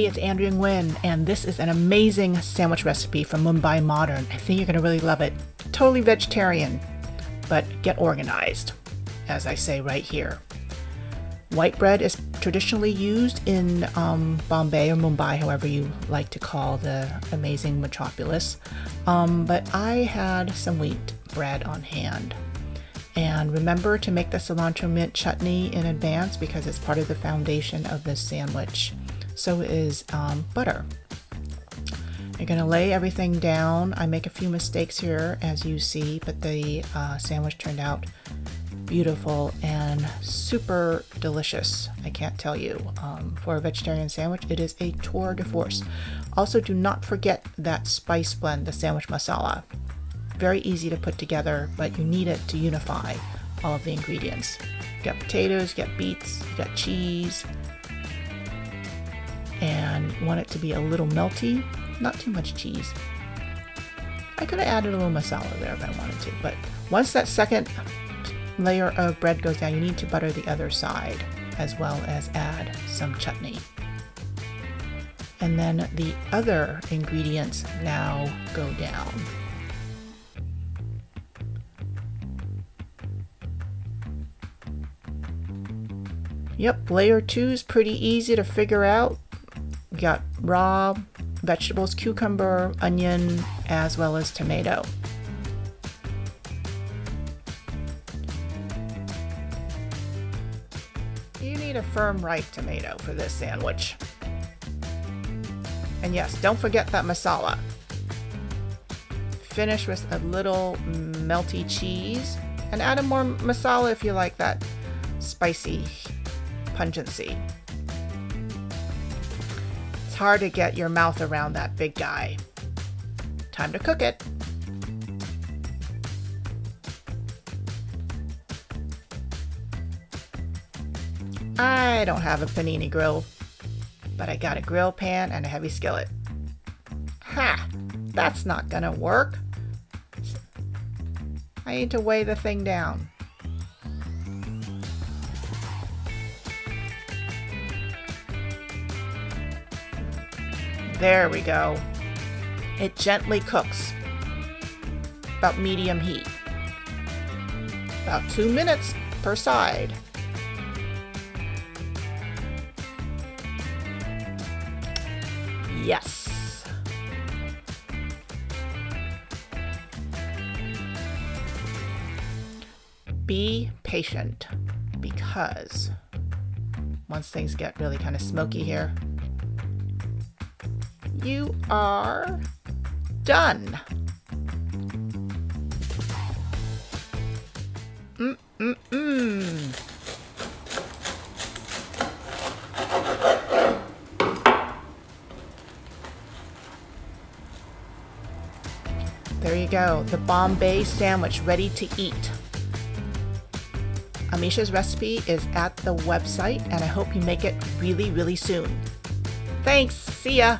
it's Andrea Nguyen, and this is an amazing sandwich recipe from Mumbai Modern. I think you're going to really love it. Totally vegetarian, but get organized, as I say right here. White bread is traditionally used in um, Bombay or Mumbai, however you like to call the amazing metropolis. Um, but I had some wheat bread on hand. And remember to make the cilantro mint chutney in advance because it's part of the foundation of this sandwich. So is um, butter. You're going to lay everything down. I make a few mistakes here as you see, but the uh, sandwich turned out beautiful and super delicious. I can't tell you. Um, for a vegetarian sandwich, it is a tour de force. Also, do not forget that spice blend, the sandwich masala. Very easy to put together, but you need it to unify all of the ingredients. You got potatoes, you got beets, you got cheese, want it to be a little melty, not too much cheese. I could have added a little masala there if I wanted to, but once that second layer of bread goes down, you need to butter the other side as well as add some chutney. And then the other ingredients now go down. Yep, layer two is pretty easy to figure out. Got raw vegetables, cucumber, onion, as well as tomato. You need a firm ripe tomato for this sandwich. And yes, don't forget that masala. Finish with a little melty cheese and add a more masala if you like that spicy pungency. Hard to get your mouth around that big guy. Time to cook it. I don't have a panini grill, but I got a grill pan and a heavy skillet. Ha! That's not gonna work. I need to weigh the thing down. There we go. It gently cooks. About medium heat. About two minutes per side. Yes. Be patient because once things get really kind of smoky here, you are done. Mm-mm-mm. There you go, the Bombay sandwich ready to eat. Amisha's recipe is at the website, and I hope you make it really, really soon. Thanks. See ya.